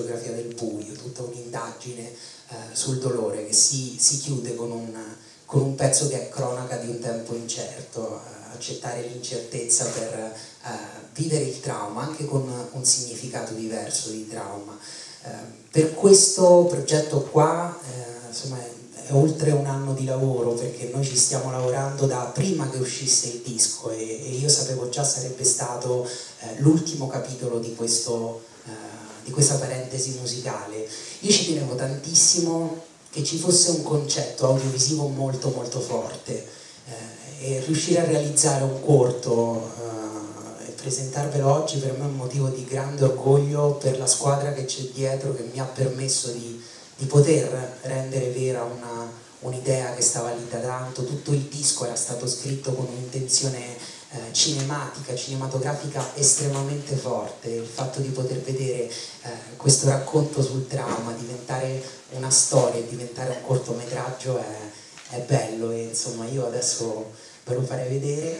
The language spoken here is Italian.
geografia del buio, tutta un'indagine eh, sul dolore che si, si chiude con un, con un, pezzo che è cronaca di un tempo incerto, eh, accettare l'incertezza per eh, vivere il trauma, anche con un significato diverso di trauma. Eh, per questo progetto qua, eh, insomma, è oltre un anno di lavoro perché noi ci stiamo lavorando da prima che uscisse il disco e, e io sapevo già sarebbe stato eh, l'ultimo capitolo di, questo, di questa parentesi musicale. Io ci tenevo tantissimo che ci fosse un concetto audiovisivo molto molto forte eh, e riuscire a realizzare un corto eh, e presentarvelo oggi per me è un motivo di grande orgoglio per la squadra che c'è dietro che mi ha permesso di di poter rendere vera un'idea che stava lì da tanto, tutto il disco era stato scritto con un'intenzione eh, cinematica, cinematografica estremamente forte, il fatto di poter vedere eh, questo racconto sul trauma diventare una storia, diventare un cortometraggio è, è bello e insomma io adesso ve lo farei vedere